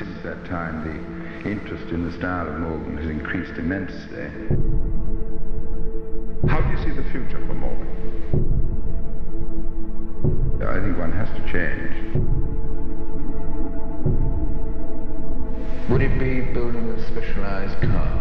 Since that time, the interest in the style of Morgan has increased immensely. How do you see the future for Morgan? I think one has to change. Would it be building a specialized car?